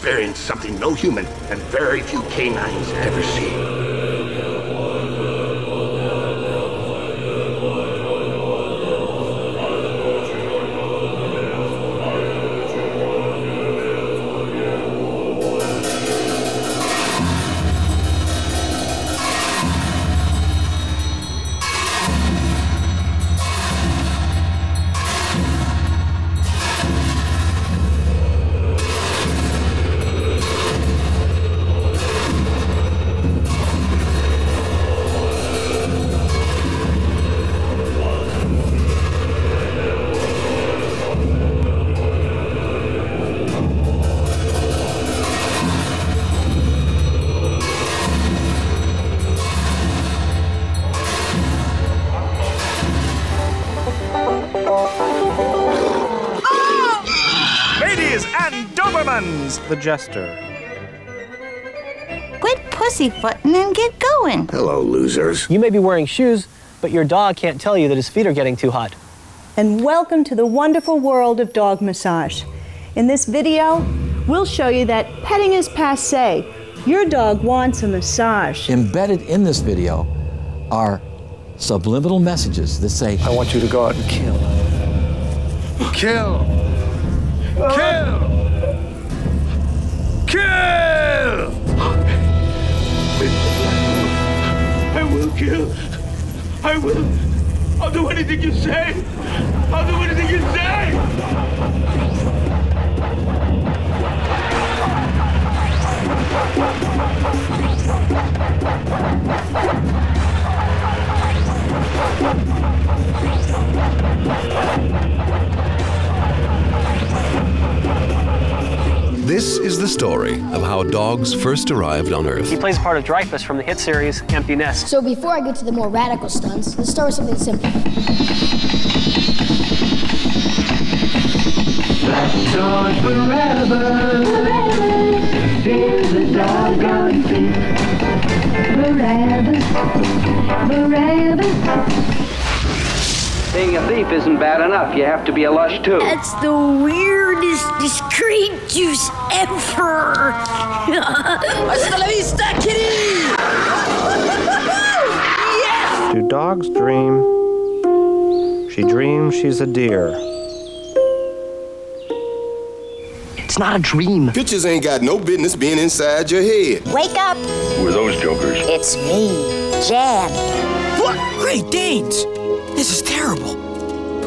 about to experience something no human and very few canines ever see. Jester. Quit pussyfooting and get going. Hello, losers. You may be wearing shoes, but your dog can't tell you that his feet are getting too hot. and welcome to the wonderful world of dog massage. In this video, we'll show you that petting is passe. Your dog wants a massage. Embedded in this video are subliminal messages that say, I want you to go out and kill. Kill! Kill! Kill! Will kill. I will. I'll do anything you say. I'll do anything you say. This is the story of how dogs first arrived on Earth. He plays a part of Dreyfuss from the hit series Empty Nest. So before I get to the more radical stunts, let's start with something simple. Being a thief isn't bad enough. You have to be a lush too. That's the weirdest discreet juice ever. Hasta la vista, kitty! yes! Do dogs dream? She dreams she's a deer. It's not a dream. Pictures ain't got no business being inside your head. Wake up. Who are those jokers? It's me, Jan. What? Great Danes! This is terrible.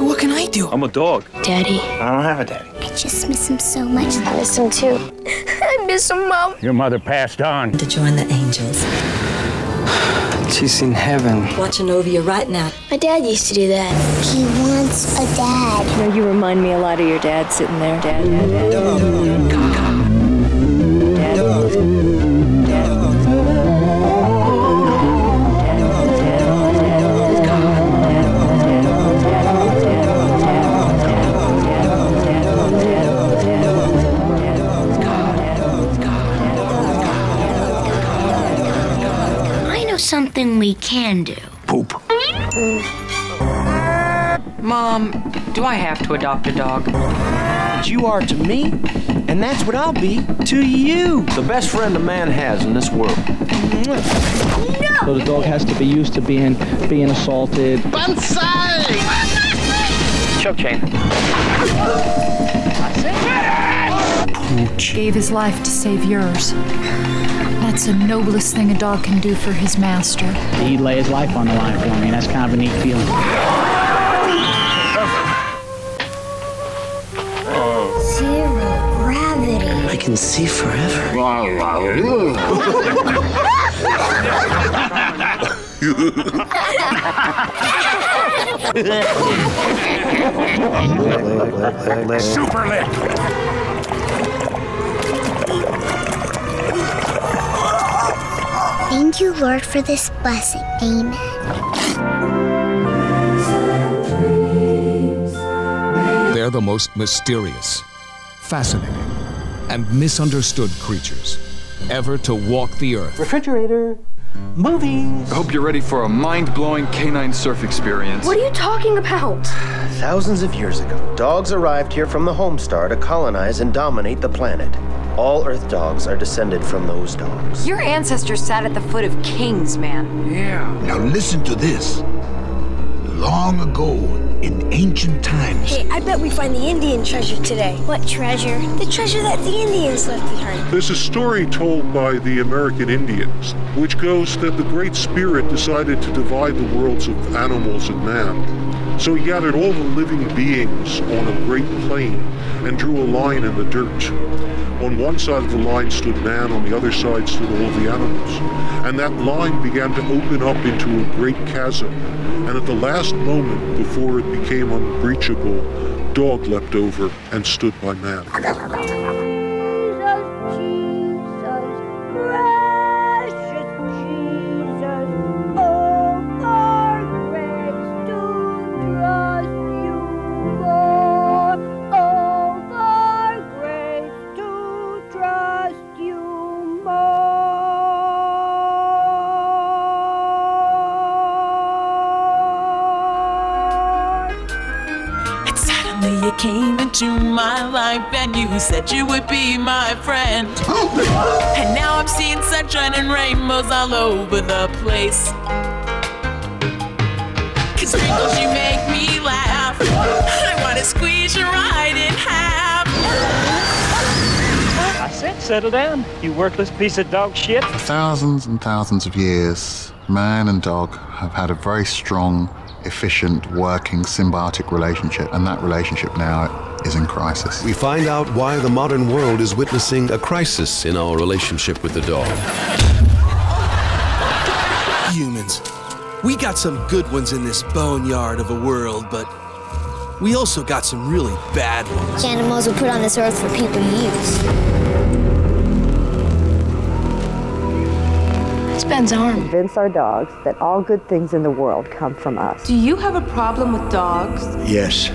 But what can I do? I'm a dog. Daddy, I don't have a daddy. I just miss him so much. I miss him too. I miss him, Mom. Your mother passed on. to join the angels. She's in heaven. Watching over you right now. My dad used to do that. He wants a dad. You know, you remind me a lot of your dad sitting there. Dad, dad, dad. Dad, dad. I know something we can do. Poop. Mom, do I have to adopt a dog? What you are to me, and that's what I'll be to you. The best friend a man has in this world. So the dog has to be used to being being assaulted. Choke chain. Gave his life to save yours. That's the noblest thing a dog can do for his master. He'd lay his life on the line for me, and that's kind of a neat feeling. Zero gravity. I can see forever. Super lit. Thank you, Lord, for this blessing. Amen. They're the most mysterious, fascinating, and misunderstood creatures ever to walk the earth. Refrigerator. Movies. I hope you're ready for a mind blowing canine surf experience. What are you talking about? Thousands of years ago, dogs arrived here from the Homestar to colonize and dominate the planet. All Earth dogs are descended from those dogs. Your ancestors sat at the foot of kings, man. Yeah. Now listen to this. Long ago, in ancient times. Hey, I bet we find the Indian treasure today. What treasure? The treasure that the Indians left behind. There's a story told by the American Indians, which goes that the Great Spirit decided to divide the worlds of animals and man. So he gathered all the living beings on a great plain and drew a line in the dirt. On one side of the line stood man, on the other side stood all the animals. And that line began to open up into a great chasm. And at the last moment, before it became unbreachable, dog leapt over and stood by man. You said you would be my friend. And now I'm seeing sunshine and rainbows all over the place. Cause sprinkles, you make me laugh. I wanna squeeze you right in half. I said, settle down, you worthless piece of dog shit. For thousands and thousands of years, man and dog have had a very strong, efficient, working, symbiotic relationship, and that relationship now is in crisis. We find out why the modern world is witnessing a crisis in our relationship with the dog. Humans. We got some good ones in this boneyard of a world, but we also got some really bad ones. Animals were put on this earth for people to use. It's Ben's arm. Convince our dogs that all good things in the world come from us. Do you have a problem with dogs? Yes.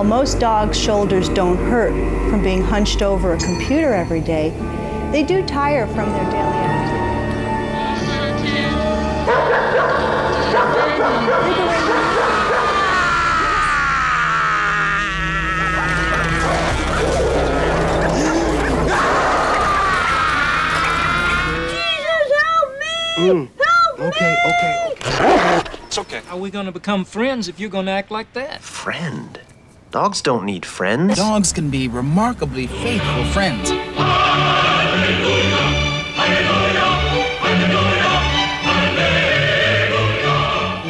While most dogs' shoulders don't hurt from being hunched over a computer every day, they do tire from their daily Mm. Okay, okay, okay. It's okay. How are we gonna become friends if you're gonna act like that? Friend? Dogs don't need friends. Dogs can be remarkably faithful friends.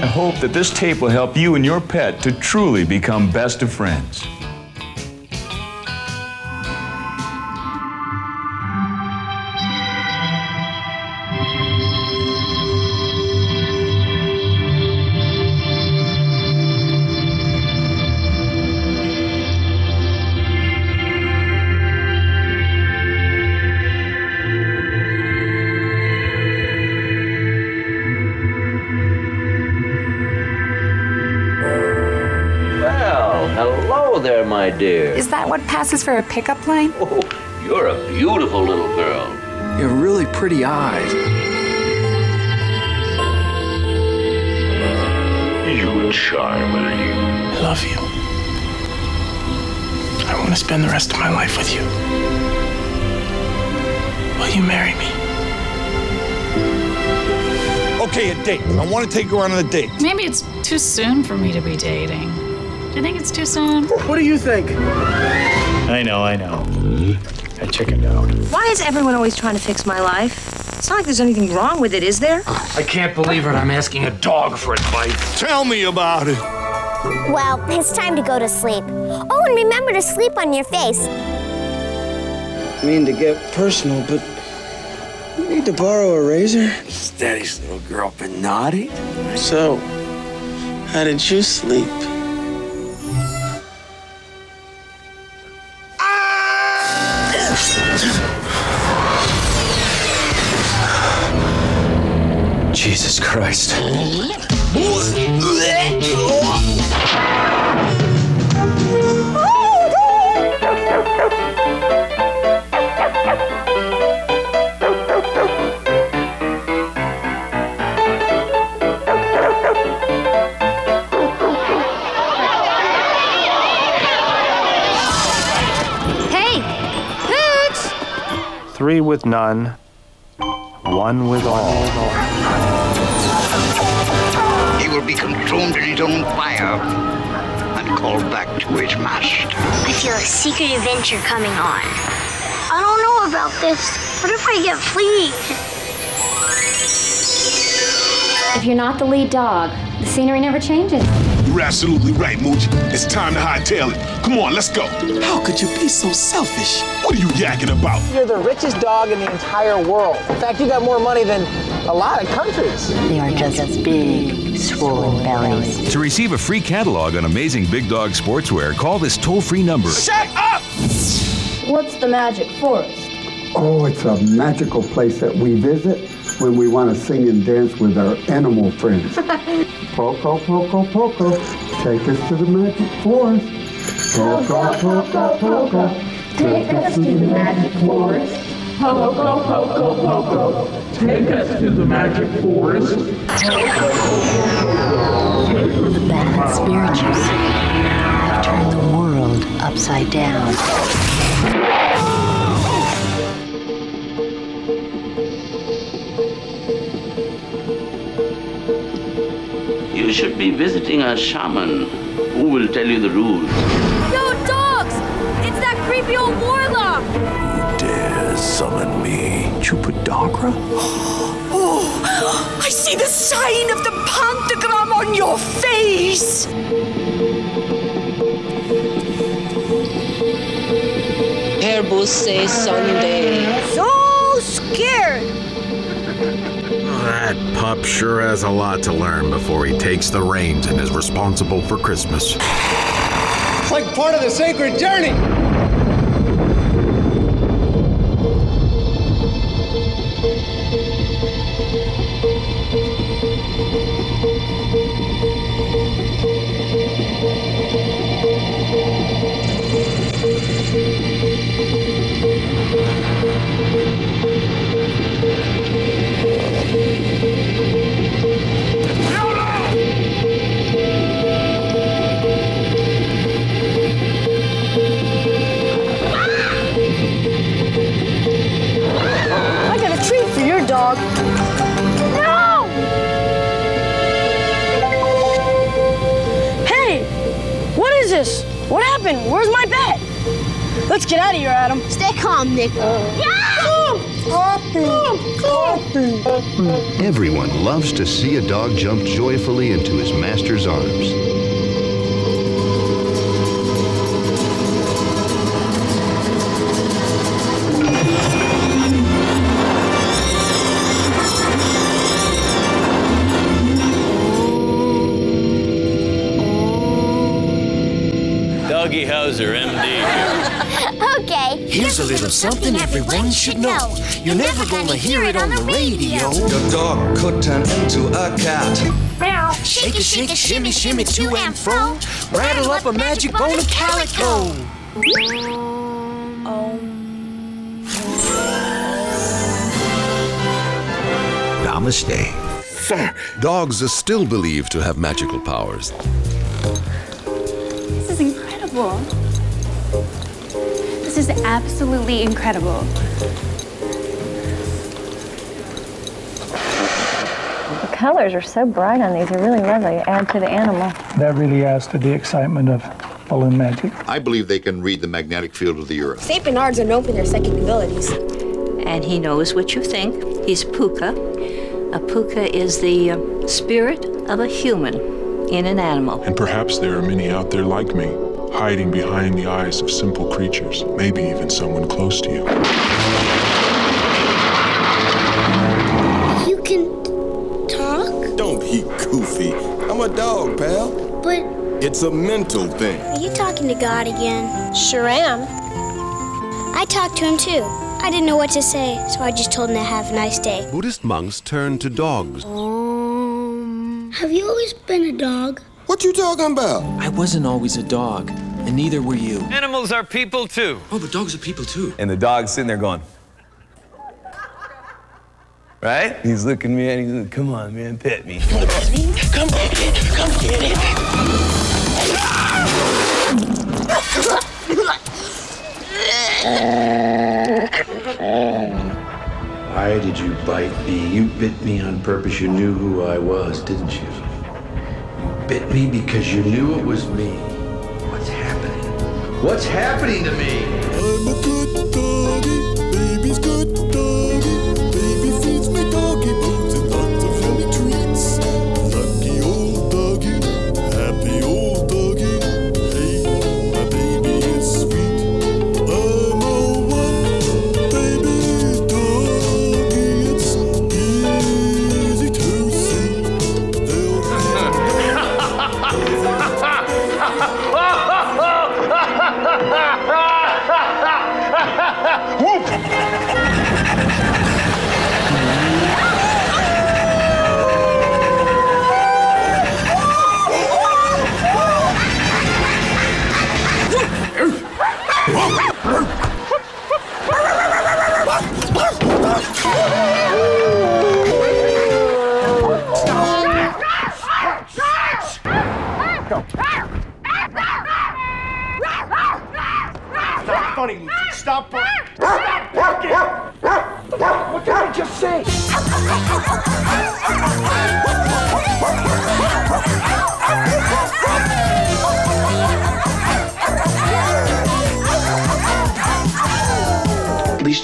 I hope that this tape will help you and your pet to truly become best of friends. Passes for a pickup line? Oh, you're a beautiful little girl. You have really pretty eyes. You charm, are you? I love you. I want to spend the rest of my life with you. Will you marry me? Okay, a date. I want to take her on a date. Maybe it's too soon for me to be dating. Do you think it's too soon? What do you think? I know, I know. I chickened out. Why is everyone always trying to fix my life? It's not like there's anything wrong with it, is there? I can't believe it. I'm asking a dog for advice. Tell me about it. Well, it's time to go to sleep. Oh, and remember to sleep on your face. I mean to get personal, but you need to borrow a razor. Has Daddy's little girl been naughty? So, how did you sleep? Christ. Hey, Pooch! Three with none, one with all. He will be consumed in his own fire and called back to his master. I feel a secret adventure coming on. I don't know about this. What if I get fleas? If you're not the lead dog, the scenery never changes. You're absolutely right, Mooch. It's time to hightail it. Come on, let's go. How could you be so selfish? What are you yakking about? You're the richest dog in the entire world. In fact, you got more money than a lot of countries. They are just as big, swollen bellies. To receive a free catalog on amazing big dog sportswear, call this toll free number. Shut up! What's the magic forest? Oh, it's a magical place that we visit when we want to sing and dance with our animal friends. Poco, Poco, Poco, take us to the magic forest. Poco, Poco, Poco, take us to the magic forest. Poco, Poco, Poco, take us to the magic forest. The bad spirituals have turned the world upside down. You should be visiting a shaman who will tell you the rules. Yo, dogs! It's that creepy old warlock! Who dare summon me, Chupadogra? Oh, I see the sign of the pentagram on your face! Herbusse Sunday. So scared! That pup sure has a lot to learn before he takes the reins and is responsible for Christmas. It's like part of the sacred journey. Hmm. Everyone loves to see a dog jump joyfully into his master's arms. Little something everyone should know. You're never gonna hear it on the radio. Your dog could turn into a cat. Meow. Shake a shake a shimmy shimmy to and fro. Rattle up a magic bone of calico. Namaste. Sir. Dogs are still believed to have magical powers. This is incredible. This is absolutely incredible. The colors are so bright on these. They're really lovely. Add to the animal. That really adds to the excitement of balloon magic. I believe they can read the magnetic field of the Earth. St. Bernards are known for their psychic abilities. And he knows what you think. He's Puka. A Puka is the uh, spirit of a human in an animal. And perhaps there are many out there like me, hiding behind the eyes of simple creatures, maybe even someone close to you. You can talk? Don't be goofy. I'm a dog, pal. But It's a mental thing. are you talking to God again? Sure am. I I talked to him too. I didn't know what to say, so I just told him to have a nice day. Buddhist monks turn to dogs. Have you always been a dog? What you talking about? I wasn't always a dog, and neither were you. Animals are people too. Oh, but dogs are people too. And the dog's sitting there going, right? He's looking at me and he's like, come on, man, pet me. You wanna pet me? Come get it. Come get it. Why did you bite me? You bit me on purpose. You knew who I was, didn't you? Bit me because you knew it was me. What's happening? What's happening to me?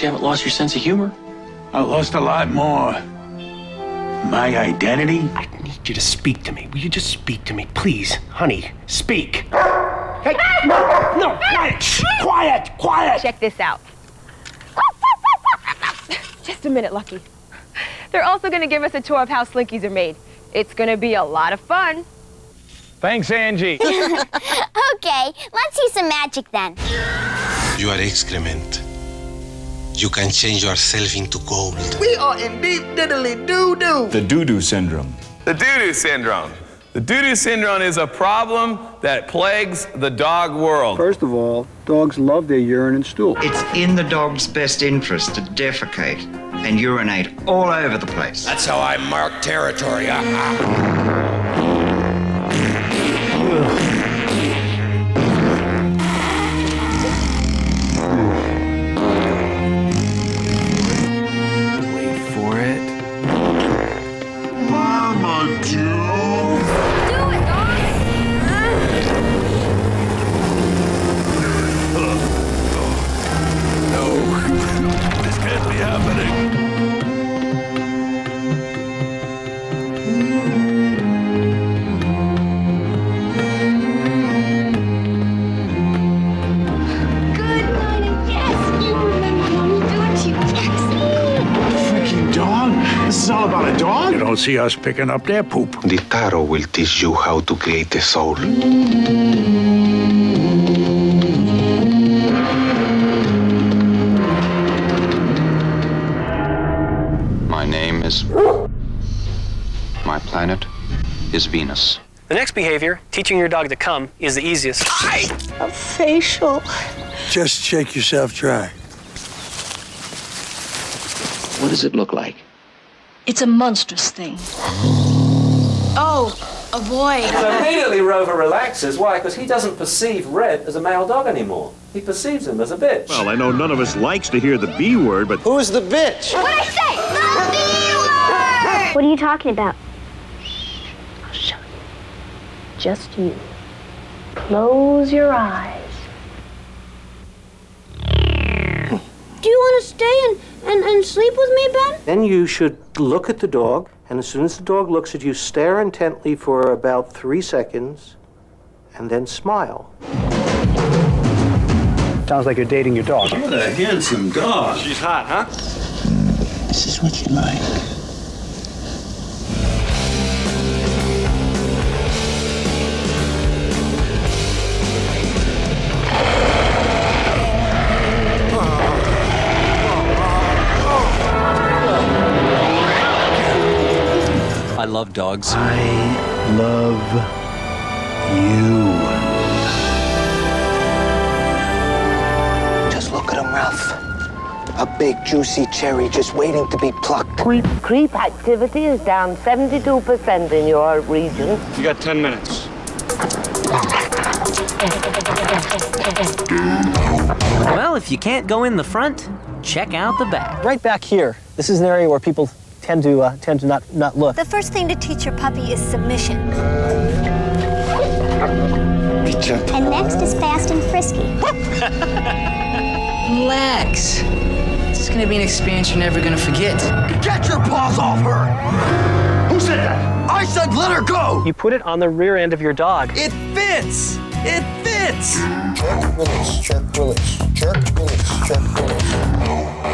You haven't lost your sense of humor. I lost a lot more. My identity? I need you to speak to me. Will you just speak to me, please? Honey, speak. Hey, no, no, quiet, shh, quiet, quiet. Check this out. Just a minute, Lucky. They're also going to give us a tour of how Slinkies are made. It's going to be a lot of fun. Thanks, Angie. okay, let's see some magic then. You are excrement. You can change yourself into gold. We are in deep diddly doo doo. The doo-doo syndrome. The doo-doo syndrome. The doo-doo syndrome is a problem that plagues the dog world. First of all, dogs love their urine and stool. It's in the dog's best interest to defecate and urinate all over the place. That's how I mark territory. Uh-huh. Don't see us picking up their poop. The tarot will teach you how to create a soul. My name is. My planet is Venus. The next behavior, teaching your dog to come, is the easiest. A facial. Just shake yourself dry. What does it look like? It's a monstrous thing. Oh, a boy. So immediately Rover relaxes. Why? Because he doesn't perceive Red as a male dog anymore. He perceives him as a bitch. Well, I know none of us likes to hear the B word, but. Who's the bitch? What I say? The B word! What are you talking about? I'll show you. Just you. Close your eyes. Do you want to stay and, and, and sleep with me, Ben? Then you should look at the dog, and as soon as the dog looks at you, stare intently for about three seconds, and then smile. Sounds like you're dating your dog. What a handsome dog. She's hot, huh? This is what you like. Love dogs. I love you. Just look at him, Ralph. A big, juicy cherry just waiting to be plucked. Creep, creep activity is down 72% in your region. You got 10 minutes. Well, if you can't go in the front, check out the back. Right back here. This is an area where people tend to uh, tend to not not look. The first thing to teach your puppy is submission. And next is fast and frisky. Relax. This is gonna be an experience you're never gonna forget. Get your paws off her! Who said that? I said let her go! You put it on the rear end of your dog. It fits! It fits! Jerk, release, jerk, release, jerk, release, jerk, release.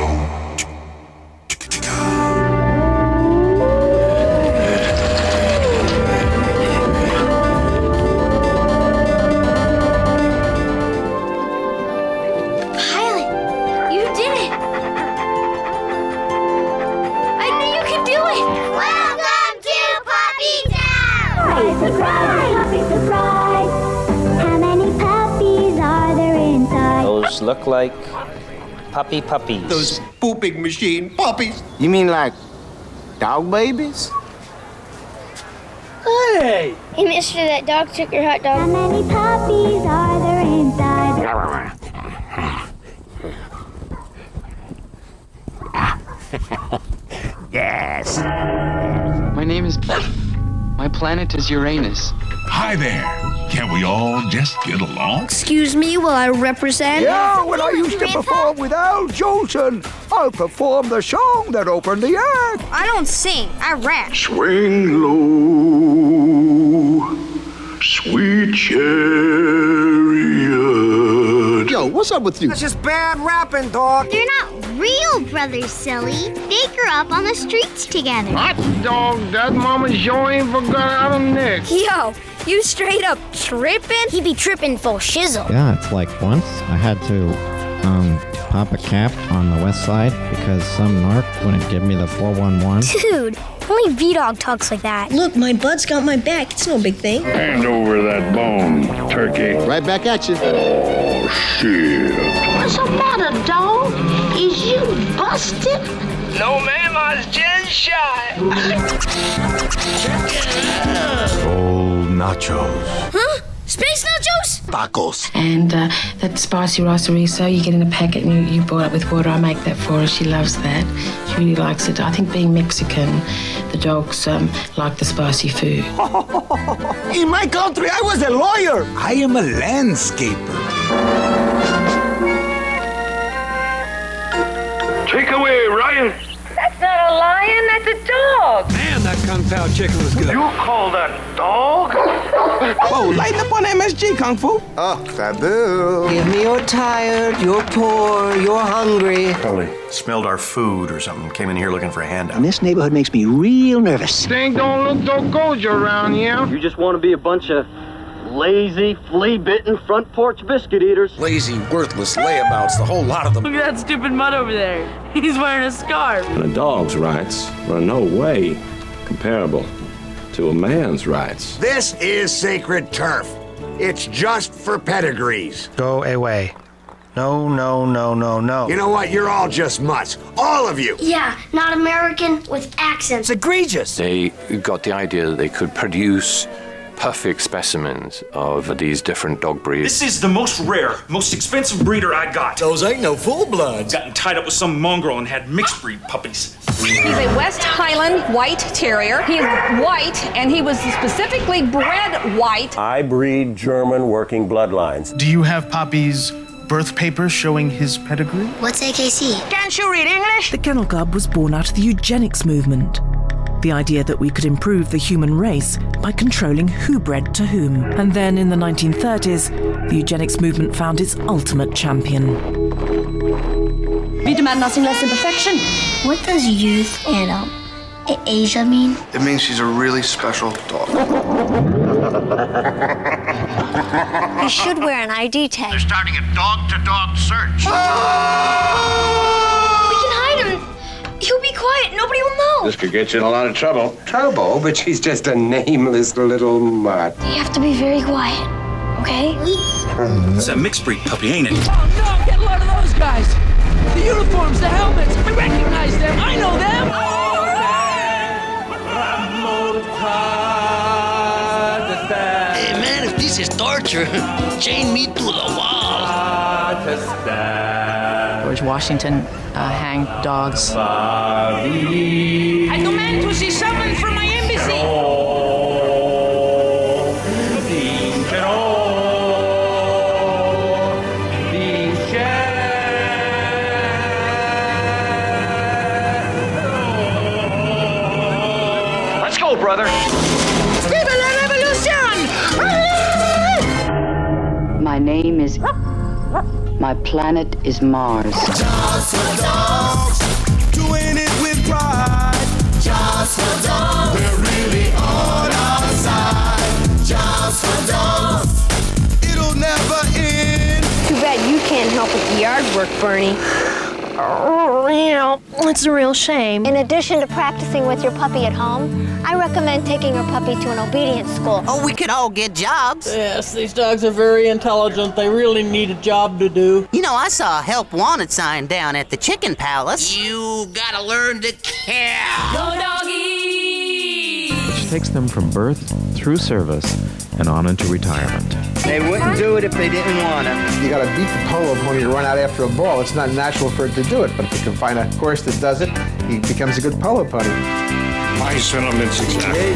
Like puppy puppies. Those pooping machine puppies. You mean like dog babies? Hey! Hey, mister, that dog took your hot dog. How many puppies are there inside? yes. My name is. My planet is Uranus. Hi there. Can't we all just get along? Excuse me, will I represent? Yeah, when I used to perform with Al Jolson, I performed the song that opened the act. I don't sing, I rap. Swing low, sweet chariot. Yo, what's up with you? That's just bad rapping, dog. They're not real brothers, silly. They grew up on the streets together. Hot dog, that mama sure ain't forgot how to mix. Yo, you straight up tripping? He be tripping for shizzle. Yeah, it's like once I had to um, pop a cap on the west side because some narc wouldn't give me the 411. Dude, only V-Dog talks like that. Look, my bud's got my back. It's no big thing. Hand over that bone, turkey. Right back at you. Oh, shit. What's the matter, dog? Is you busted? No, ma'am, I was just shy. Old nachos. Huh? Space nachos? Tacos. And uh, that spicy rice harissa, you get in a packet and you, you boil it with water. I make that for her. She loves that. She really likes it. I think being Mexican, the dogs um, like the spicy food. In my country, I was a lawyer. I am a landscaper. Take away, Ryan. That's not a lion, that's a dog. Man, that Kung Pao chicken was good. You call that dog? Whoa, lighten up on MSG, Kung Fu. Ah, oh, taboo. Give me you're tired, you're poor, you're hungry. Probably smelled our food or something. Came in here looking for a handout. And this neighborhood makes me real nervous. Things don't look so good around here. You just want to be a bunch of lazy, flea-bitten front porch biscuit eaters. Lazy, worthless layabouts, the whole lot of them. Look at that stupid mutt over there. He's wearing a scarf. And a dog's rights are no way comparable to a man's rights. This is sacred turf. It's just for pedigrees. Go away. No, no, no, no, no. You know what? You're all just mutts. All of you. Yeah, not American with accents. It's egregious. They got the idea that they could produce perfect specimens of these different dog breeds. This is the most rare, most expensive breeder I got. Those ain't no full bloods. Gotten tied up with some mongrel and had mixed breed puppies. He's a West Highland White Terrier. He's white, and he was specifically bred white. I breed German working bloodlines. Do you have Poppy's birth papers showing his pedigree? What's AKC? Can't you read English? The Kennel Club was born out of the eugenics movement. The idea that we could improve the human race by controlling who bred to whom. And then in the 1930s, the eugenics movement found its ultimate champion. We demand nothing less than perfection. What does youth and um, Asia mean? It means she's a really special dog. He should wear an ID tag. They're starting a dog-to-dog search. He'll be quiet. Nobody will know. This could get you in a lot of trouble. Trouble? But she's just a nameless little mutt. You have to be very quiet, okay? It's a mixed breed puppy, ain't it? Oh, no, get a load of those guys. The uniforms, the helmets, I recognize them. I know them. Hey, man, if this is torture, chain me to the wall. George Washington uh, hanged dogs. I demand to see someone from my embassy. Let's go, brother. Viva la revolution! My name is. My planet is Mars. Just for dogs, doing it with pride. Just for dogs, we're really on our side. Just for dogs, it'll never end. Too bad you can't help with the yard work, Bernie. Oh, you know, it's a real shame. In addition to practicing with your puppy at home, I recommend taking your puppy to an obedience school. Oh, we could all get jobs. Yes, these dogs are very intelligent. They really need a job to do. You know, I saw a help wanted sign down at the Chicken Palace. You gotta learn to care. Go doggy! Which takes them from birth through service and on into retirement. They wouldn't do it if they didn't want to. You got to beat the polo pony to run out after a ball. It's not natural for it to do it, but if you can find a horse that does it, he becomes a good polo pony. My sentiments exactly.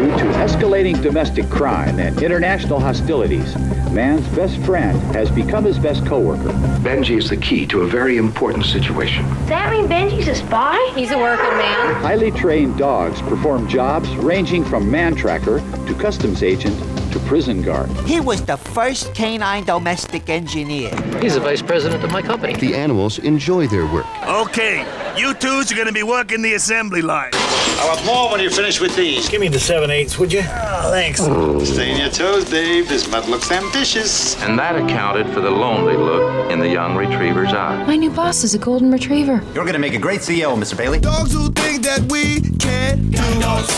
Due to escalating domestic crime and international hostilities, man's best friend has become his best coworker. Benji is the key to a very important situation. Does that mean Benji's a spy? He's a working man. Highly trained dogs perform jobs ranging from man tracker to customs agent to prison guard. He was the first canine domestic engineer. He's the vice president of my company. The animals enjoy their work. Okay, you twos are gonna be working the assembly line. I want more when you finish with these. Give me the 7 eighths, would you? Oh, thanks. Stay on your toes, Dave. This mud looks ambitious. And that accounted for the lonely look in the young retriever's eye. My new boss is a golden retriever. You're gonna make a great CEO, Mr. Bailey. Dogs who think that we can't do.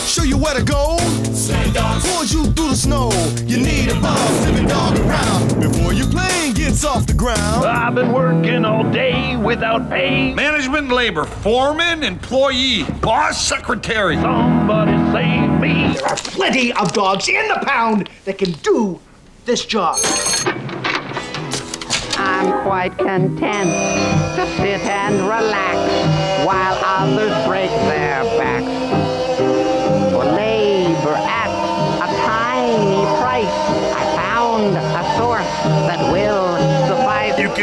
Show you where to go. Point you through the snow. You need a boss every dog around before your plane gets off the ground. I've been working all day without pay. Management labor, foreman, employee, boss, secretary. Somebody save me. There are plenty of dogs in the pound that can do this job. I'm quite content to sit and relax while others break their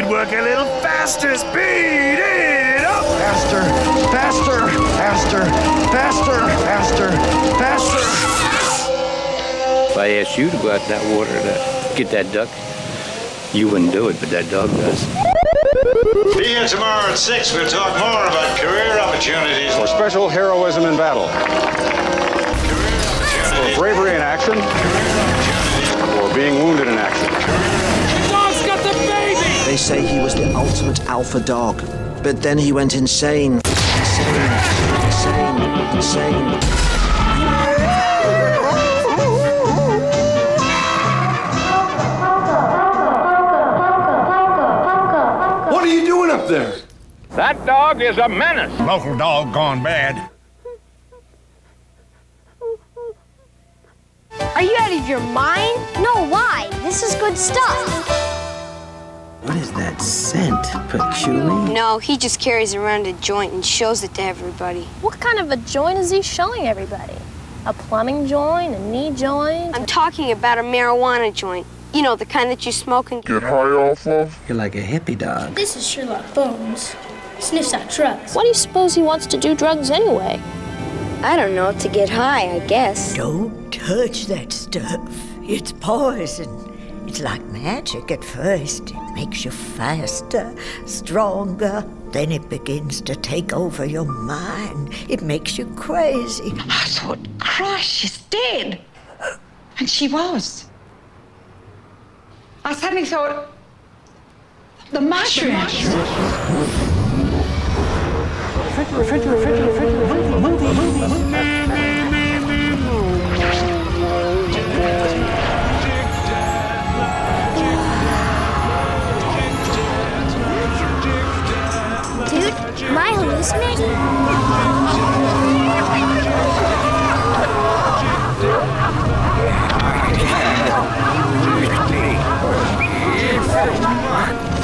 could work a little faster. Speed it up. Faster, faster, faster, faster, faster, faster. If I asked you to go out in that water to get that duck, you wouldn't do it, but that dog does. Be here tomorrow at 6. We'll talk more about career opportunities. For special heroism in battle. For bravery in action. Or being wounded in action. Say he was the ultimate alpha dog, but then he went insane. Insane, insane, insane. What are you doing up there? That dog is a menace. Local dog gone bad. Are you out of your mind? No, why? This is good stuff. What is that scent? Patchouli? No, he just carries around a joint and shows it to everybody. What kind of a joint is he showing everybody? A plumbing joint? A knee joint? I'm talking about a marijuana joint. You know, the kind that you smoke and Get high off of? You're like a hippie dog. This is Sherlock Bones. Sniffs out drugs. Why do you suppose he wants to do drugs anyway? I don't know, to get high, I guess. Don't touch that stuff. It's poison. It's like magic at first. It makes you faster, stronger. Then it begins to take over your mind. It makes you crazy. I thought, Christ, she's dead. And she was. I suddenly thought, the mushroom. Refrigerator, refrigerator, refrigerator, refrigerator. I hallucinating?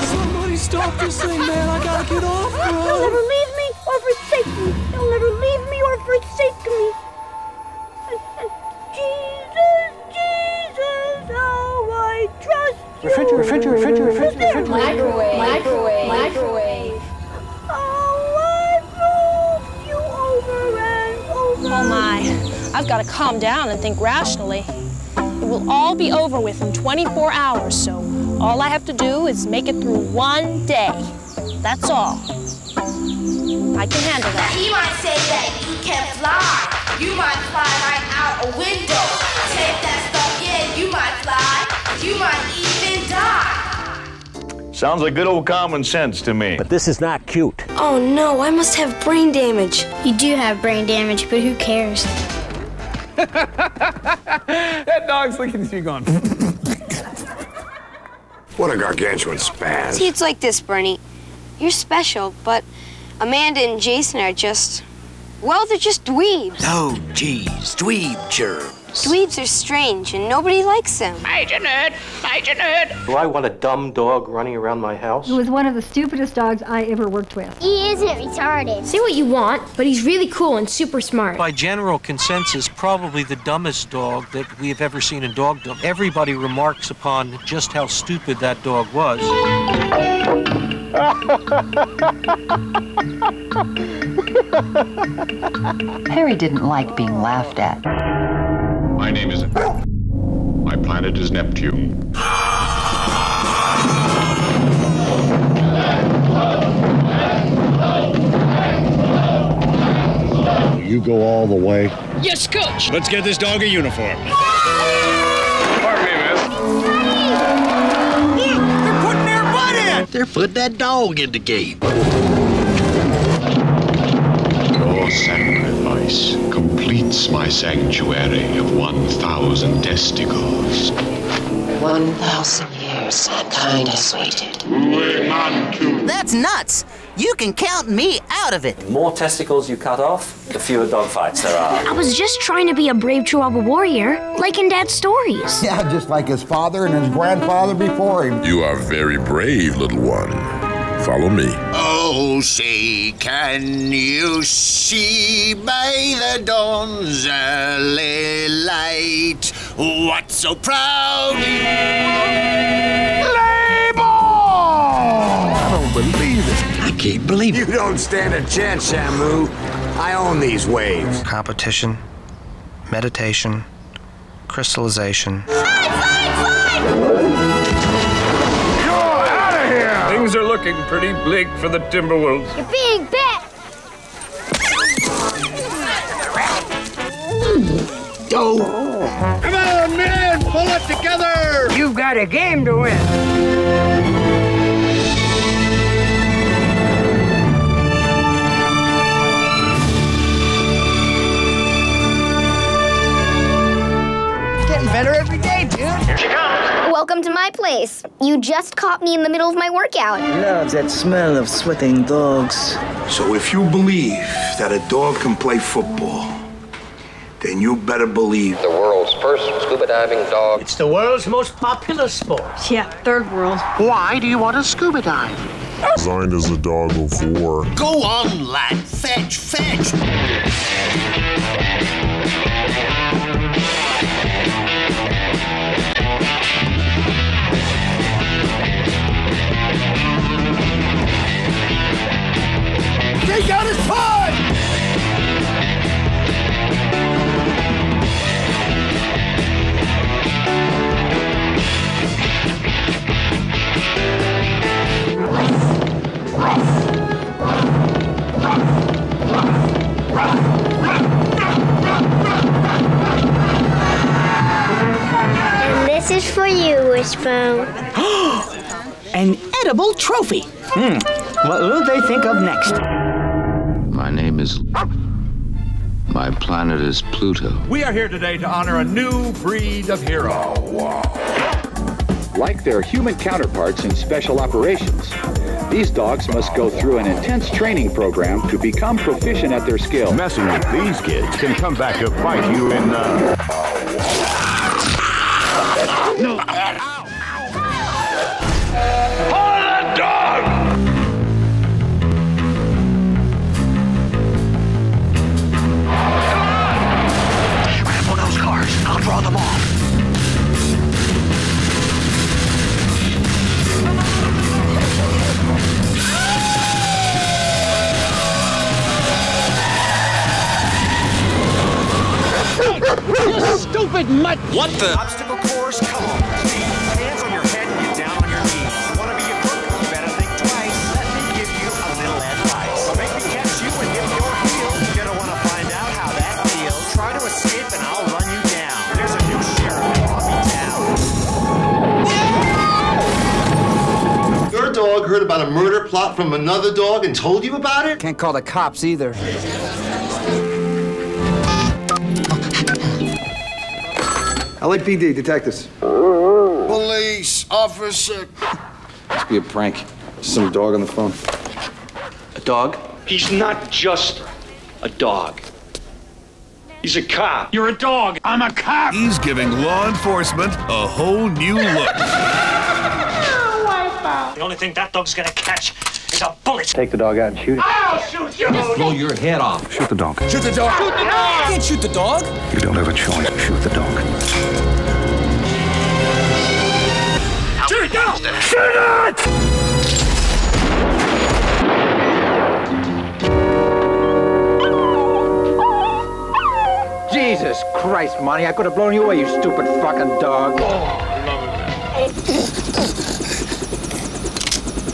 Somebody stop this thing, man. I gotta get off, You'll bro. never leave me or forsake me. You'll never leave me or forsake me. Jesus, Jesus, how I trust you. Refrigerator, refrigerator, refrigerator, refrigerator, refrigerator. Microwave, microwave, microwave. I've got to calm down and think rationally. It will all be over with in 24 hours, so all I have to do is make it through one day. That's all. I can handle that. He might say that you can fly. You might fly right out a window. Take that stuff in, you might fly. You might even die. Sounds like good old common sense to me. But this is not cute. Oh no, I must have brain damage. You do have brain damage, but who cares? that dog's looking at you going. What a gargantuan spaz. See, it's like this, Bernie. You're special, but Amanda and Jason are just. Well, they're just dweebs. Oh, geez, dweeb germs. Dweebs are strange, and nobody likes them. Major nerd, major nerd. Do I want a dumb dog running around my house? He was one of the stupidest dogs I ever worked with. He isn't retarded. Say what you want, but he's really cool and super smart. By general consensus, probably the dumbest dog that we have ever seen in dogdom. Everybody remarks upon just how stupid that dog was. Harry didn't like being laughed at. My name is. My planet is Neptune. You go all the way. Yes, coach. Let's get this dog a uniform. Pardon me, miss. Look, they're putting their butt in. They're putting that dog in the gate. Your sacrifice completes my sanctuary of 1,000 testicles. 1,000 years mankind has waited. That's nuts. You can count me out of it. The more testicles you cut off, the fewer dogfights there are. I was just trying to be a brave Chihuahua warrior, like in Dad's stories. Yeah, just like his father and his grandfather before him. You are very brave, little one. Follow me. Oh, say, can you see by the dawn's early light what so proudly I don't believe it. I can't believe You don't stand a chance, Shamu. I own these waves. Competition, meditation, crystallization. Things are looking pretty bleak for the Timberwolves. You're being bad. Go. Come on, man, pull it together. You've got a game to win. Getting better every day, dude. Here she comes. Welcome to my place. You just caught me in the middle of my workout. Love that smell of sweating dogs. So if you believe that a dog can play football, then you better believe The world's first scuba diving dog. It's the world's most popular sport. Yeah, third world. Why do you want to scuba dive? Designed as a dog of war. Go on, lad. Fetch, fetch. They got his pie! And this is for you, Wishbone. An edible trophy. Hmm. What will they think of next? My planet is Pluto. We are here today to honor a new breed of hero. Like their human counterparts in special operations, These dogs must go through an intense training program to become proficient at their skill. Messing with these kids can come back to bite you in the. No. You stupid mutt! What the? Obstacle course, come on. Hands on your head and get down on your knees. Wanna be a crook? You better think twice. Let me give you a little advice. Make me catch you and hit your heel. You're gonna wanna find out how that feels. Try to escape and I'll run you down. There's a new sheriff in Poppy Town. Your dog heard about a murder plot from another dog and told you about it? Can't call the cops either. LAPD, detectives. Police officer. Must be a prank. Some dog on the phone. A dog? He's not just a dog. He's a cop. You're a dog. I'm a cop. He's giving law enforcement a whole new look. The only thing that dog's gonna catch is a bullet. Take the dog out and shoot it. I'll shoot you! Blow your head off. Shoot the dog. Shoot the dog! Shoot the dog! I can't shoot the dog. You don't have a choice. Shoot the dog. Shoot it down! Shoot it! Jesus Christ, Monty, I could have blown you away, you stupid fucking dog. Oh,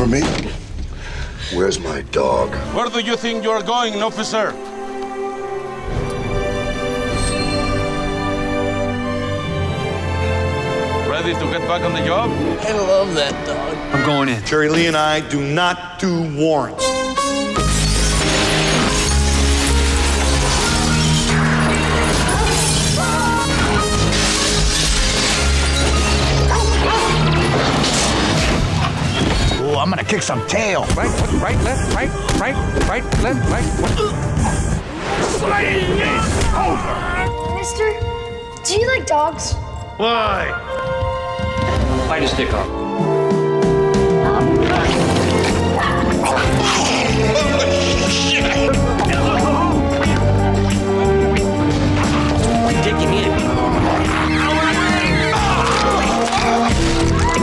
Remember me? Where's my dog? Where do you think you're going, officer? Ready to get back on the job? I love that dog. I'm going in. Jerry Lee and I do not do warrants. I'm gonna kick some tail. Right, right, left, right, right, right, left, right. Slide over. Mister, do you like dogs? Why? Bite his dick off.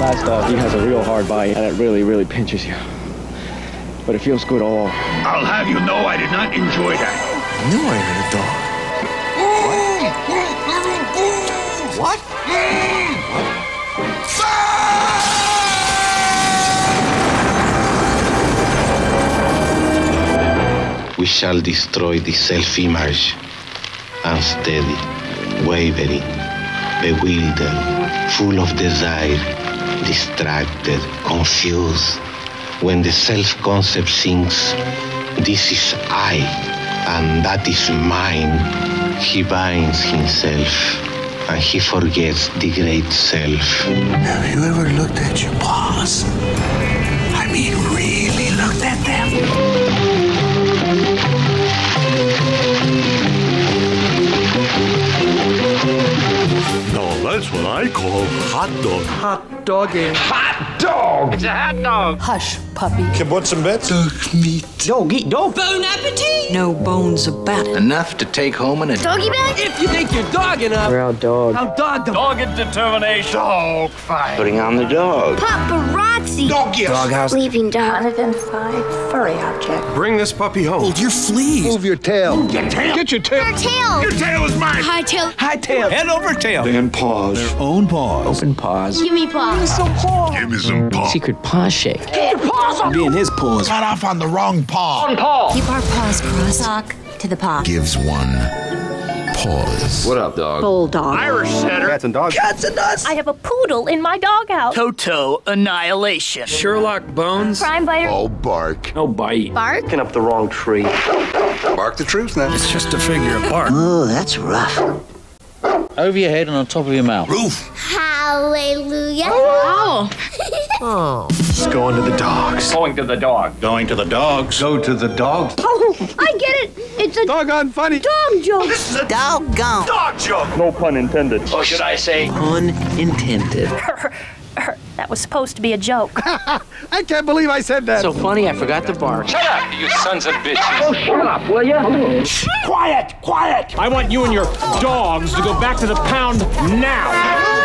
Last dog, he has a real hard bite, and it really, really pinches you. But it feels good all. I'll have you know I did not enjoy that. I knew I had a dog. What? We shall destroy the self-image, unsteady, wavering, bewildered, full of desire, distracted, confused. When the self-concept sinks, this is I, and that is mine, he binds himself, and he forgets the great self. Have you ever looked at your paws? I mean, really looked at them? That's what I call hot dog. Hot dogging. Hot dog! It's a hot dog. Hush, puppy. Kid, want some bits? Dog meat. Dog eat dog. Bon appetit! No bones about it. Enough to take home in a Doggy bag? If you think you're dog enough. We're out dog. I'll dog them. Dogged determination. Dog fight. Putting on the dog. Paparazzi. Dog yes. Doghouse. Leaving dog. Unidentified furry object. Bring this puppy home. Hold your fleas. Move your tail. Get tail. Get your tail. Your tail. Your tail is mine. High tail. High tail. Head over tail. And paws. Their own paws. Open paws. Give me paws. Give me some paw. Secret paw shake. Get your paw awesome. Be in his paws. Got off on the wrong paw. On paw. Keep our paws crossed. Talk to the paw. Gives one pause. What up, dog? Bulldog. Irish setter. Cats and dogs. Cats and nuts. I have a poodle in my doghouse. Toto Annihilation. Sherlock Bones. Crime fighter. All oh, bark. No bite. Bark. Picking up the wrong tree. Bark the truth now. It's just a figure of bark. Oh, that's rough. Over your head and on top of your mouth. Roof. Hallelujah. Oh. Oh. Just going to the dogs. Going to the dog. Going to the dogs. Go to the dogs. Oh, I get it. It's a Doggone funny. dog joke. This is a Doggone. Dog joke. No pun intended. Or should I say, Pun intended. That was supposed to be a joke. I can't believe I said that. So funny, I forgot to bark. shut up, you sons of bitches. Oh, shut up, will you? Quiet, quiet. I want you and your dogs to go back to the pound now.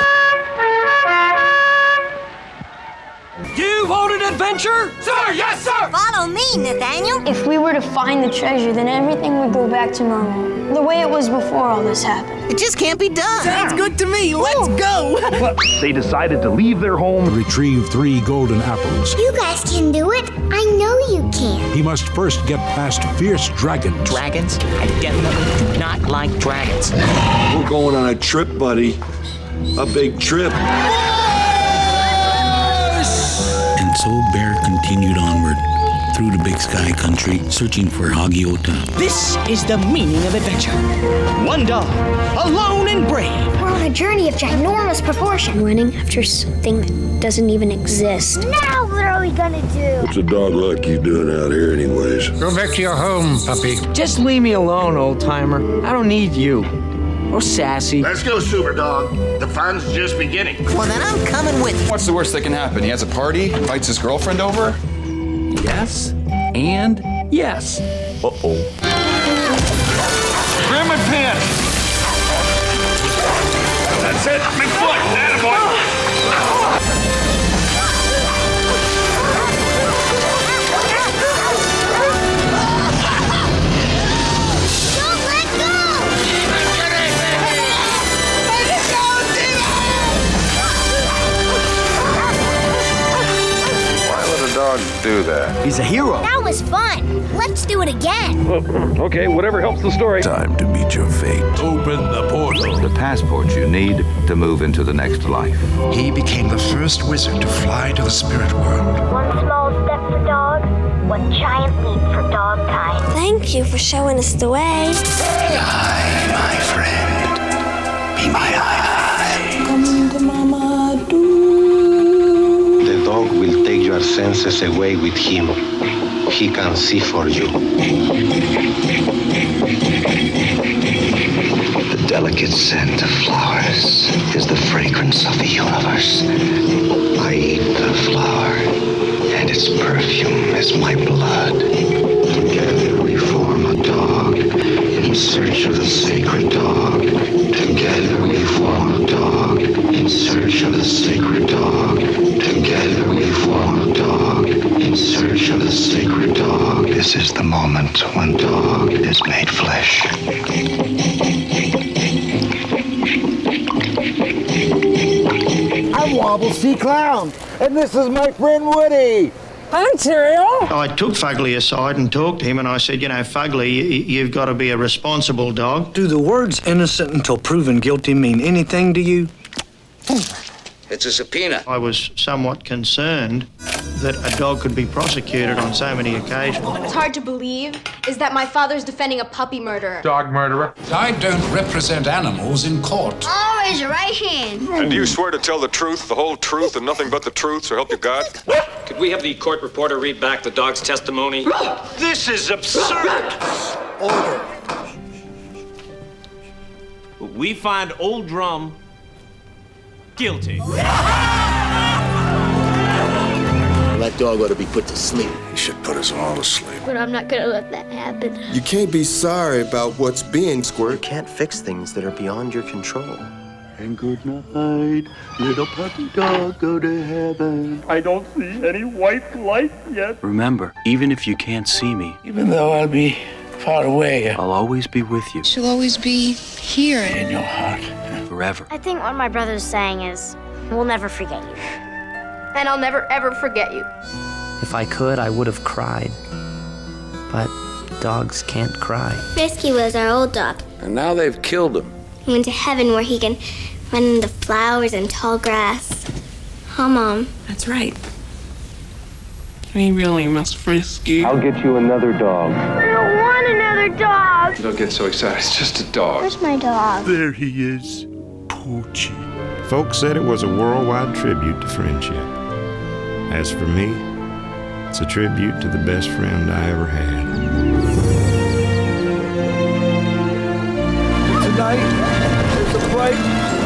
You want an adventure? Sir, yes, sir. Follow me, Nathaniel. If we were to find the treasure, then everything would go back to normal. The way it was before all this happened. It just can't be done. Sounds good to me. Let's go. They decided to leave their home. Retrieve three golden apples. You guys can do it. I know you can. He must first get past fierce dragons. Dragons? I definitely do not like dragons. We're going on a trip, buddy. A big trip. And so Bear continued onward through the big sky country, searching for Hagiota. This is the meaning of adventure. One dog, alone and brave. We're on a journey of ginormous proportion. Running after something that doesn't even exist. Now what are we gonna do? What's a dog like you doing out here, anyways? Go back to your home, puppy. Just leave me alone, old timer. I don't need you. Or sassy. Let's go, Super Dog. The fun's just beginning. Well, then I'm coming with you. What's the worst that can happen? He has a party, invites his girlfriend over? Yes, and yes. Uh-oh. Grab my pants. That's it. McFoot. Attaboy. Oh. Why let a dog do that? He's a hero. That was fun. Let's do it again. Okay, whatever helps the story. Time to meet your fate. Open the portal. The passport you need to move into the next life. He became the first wizard to fly to the spirit world. One small step for dog, one giant leap for dog kind. Thank you for showing us the way. Die, my friend. Be my eye. Come to mama, do. The dog will take your senses away with him. He can see for you. The delicate scent of flowers is the fragrance of the universe. I eat the flower, and its perfume is my blood. Together we form a dog in search of the sacred dog. Together we form a dog in search of the sacred dog. Together we form a dog in search of the sacred dog. This is the moment when dog is made flesh. I'm Wobble Sea Clown, and this is my friend Woody. Hi, Cereal. I took Fugly aside and talked to him, and I said, you know, Fugly, you've got to be a responsible dog. Do the words innocent until proven guilty mean anything to you? It's a subpoena. I was somewhat concerned that a dog could be prosecuted on so many occasions. What's hard to believe is that my father's defending a puppy murderer. Dog murderer. I don't represent animals in court. I'll raise your right hand. And do you swear to tell the truth, the whole truth, and nothing but the truth, so help you God? Could we have the court reporter read back the dog's testimony? This is absurd. Order. We find Old Drum guilty. That dog ought to be put to sleep. He should put us all to sleep. But I'm not gonna let that happen. You can't be sorry about what's being, Squirt. You can't fix things that are beyond your control. And good night, little puppy dog, go to heaven. I don't see any white light yet. Remember, even if you can't see me, Even though I'll be far away I'll always be with you She'll always be here. in your heart. forever. I think what my brother's saying is, we'll never forget you. And I'll never ever forget you. If I could, I would have cried. But dogs can't cry. Risky was our old dog. And now they've killed him. He went to heaven where he can run in the flowers and tall grass. Huh, Mom? That's right. We really miss Frisky. I'll get you another dog. I don't want another dog. Don't get so excited. It's just a dog. Where's my dog? There he is, Poochie. Folks said it was a worldwide tribute to friendship. As for me, it's a tribute to the best friend I ever had. Tonight, there's a bright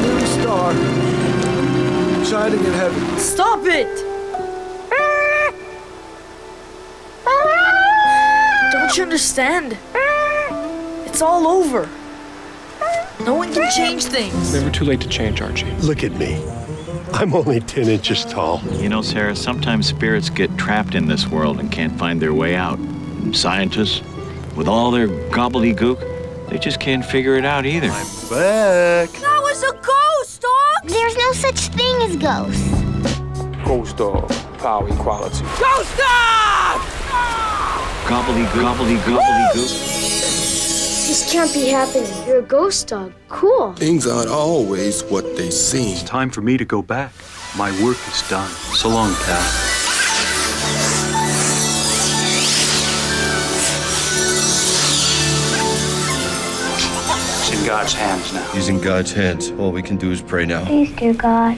new star shining in heaven. Stop it! Don't you understand? It's all over. No one can change things. Never too late to change, Archie. Look at me. I'm only 10 inches tall. You know, Sarah, sometimes spirits get trapped in this world and can't find their way out. And scientists, with all their gobbledygook, they just can't figure it out either. I'm Back. That was a ghost, dog! There's no such thing as ghosts. Ghost dog, power equality. Ghost dog! Gobbledygook, gobbledygook, gobbledygook. This can't be happening. You're a ghost dog. Cool. Things aren't always what they seem. It's time for me to go back. My work is done. So long, pal. It's in God's hands now. He's in God's hands. All we can do is pray now. Please, dear God.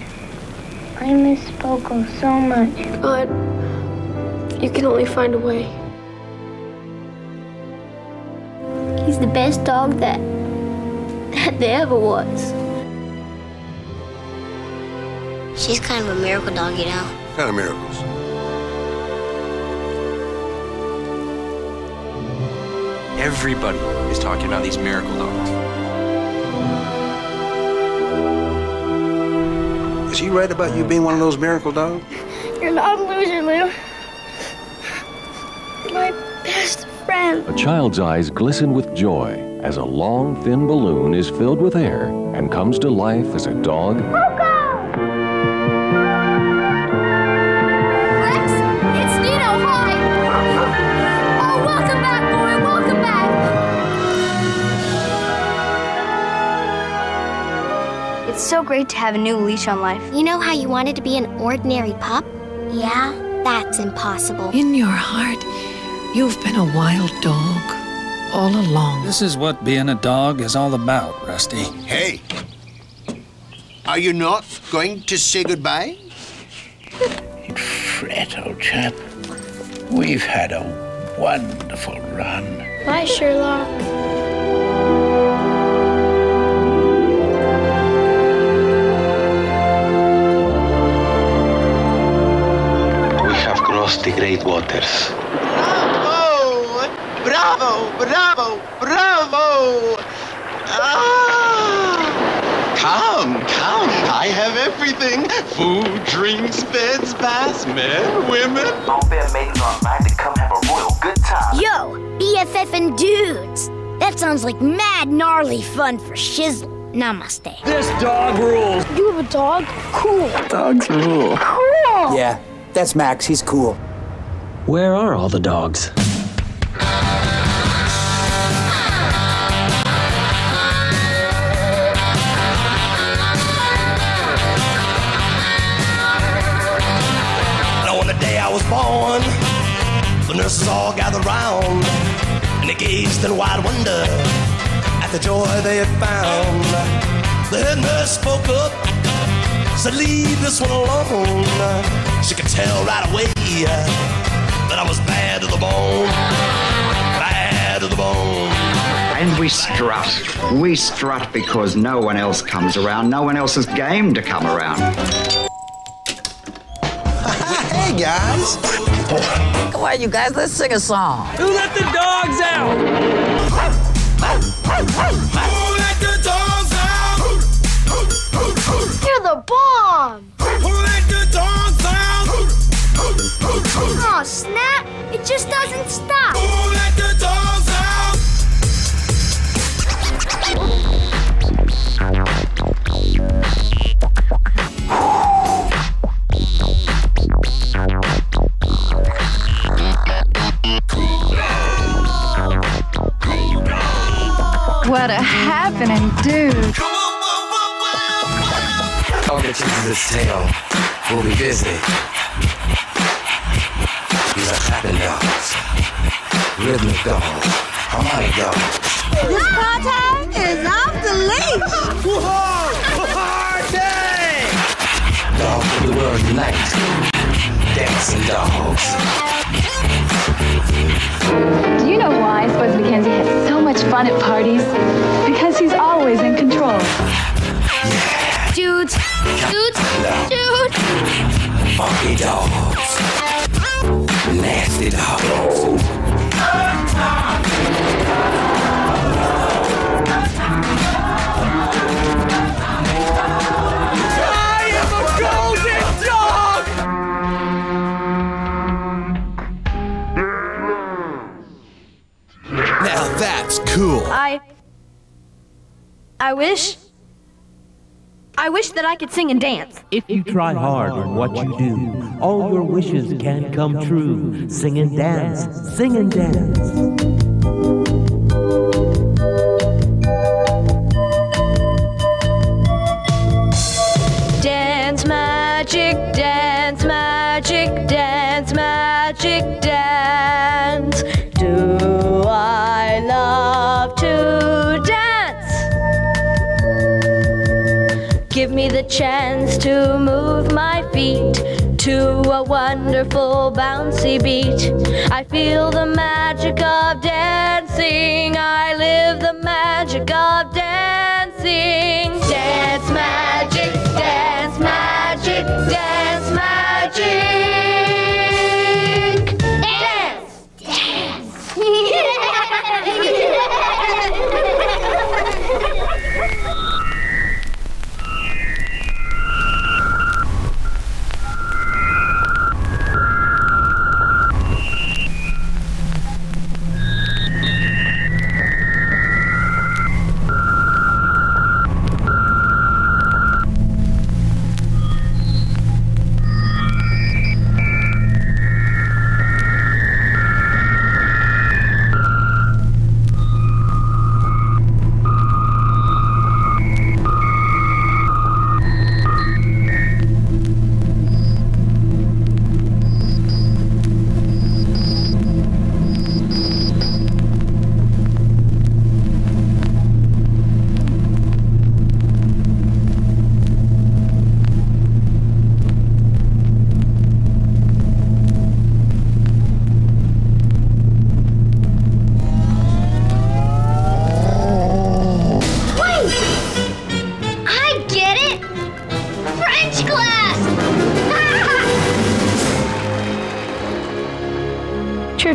I miss Poco so much. God, you can only find a way. He's the best dog that that there ever was. She's kind of a miracle dog, you know. What kind of miracles? Everybody is talking about these miracle dogs. Is he right about you being one of those miracle dogs? You're not a loser, Lou. You're my best friend. A child's eyes glisten with joy as a long, thin balloon is filled with air and comes to life as a dog, Rex, it's Nino. Hi. Oh, welcome back, boy. Welcome back. It's so great to have a new leash on life. You know how you wanted to be an ordinary pup? Yeah, that's impossible. In your heart, you've been a wild dog all along. This is what being a dog is all about, Rusty. Hey, are you not going to say goodbye? Don't Fret, old chap. We've had a wonderful run. Bye, Sherlock. We have crossed the great waters. Bravo, bravo, bravo! Ah! Come, come, I have everything. Food, drinks, beds, baths, men, women. Fair maidens are invited to come have a royal good time. Yo, BFF and dudes. That sounds like mad gnarly fun for shizzle. Namaste. This dog rules. You have a dog? Cool. Dogs rule. Cool. Yeah, that's Max. He's cool. Where are all the dogs? Was born, the nurses all gathered round and they gazed in wide wonder at the joy they had found. The head nurse spoke up, said, Leave this one alone. She could tell right away that I was bad to the bone, bad to the bone. And we strut. We strut because no one else comes around. No one else is game to come around. Hey, guys. Come on, you guys, let's sing a song. Who let the dogs out? The chickens this tail will be busy. These are clapping dogs, rhythmic dogs, harmonic dogs. This party is off the leash. party! Dogs of the world unite, dancing dogs. Do you know why Spuds McKenzie has so much fun at parties? Because he's always in control. Dudes, dudes, dudes. Funky dogs, nasty dogs. I am a golden dog! Now that's cool. I. I wish. I wish that I could sing and dance. If you try hard on what you do, all your wishes can come true. Sing and dance, sing and dance. Chance to move my feet to a wonderful bouncy beat. I feel the magic of dancing. I live the magic of dancing.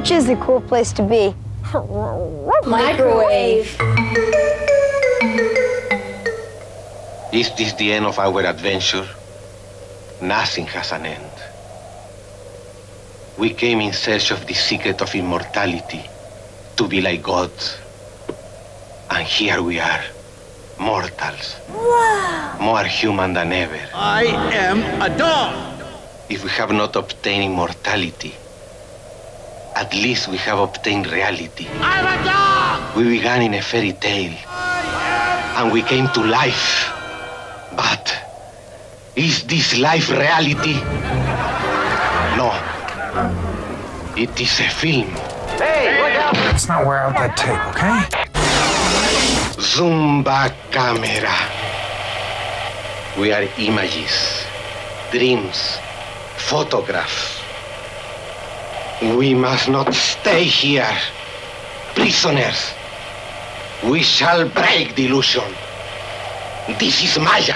Church is a cool place to be. Microwave. Is this the end of our adventure? Nothing has an end. We came in search of the secret of immortality, to be like God. And here we are, mortals, Wow! more human than ever. I am a dog. If we have not obtained immortality, at least we have obtained reality. I'm a dog! We began in a fairy tale, and we came to life. But is this life reality? No. It is a film. Hey, look out! Let's not wear out that tape, okay? Zumba camera. We are images, dreams, photographs. We must not stay here, prisoners. We shall break the illusion. This is Maya.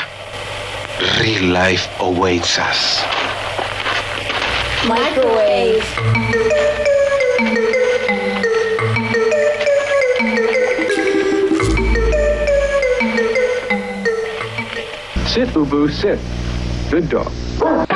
Real life awaits us. Microwave. Sit, Ubu, sit. Good dog.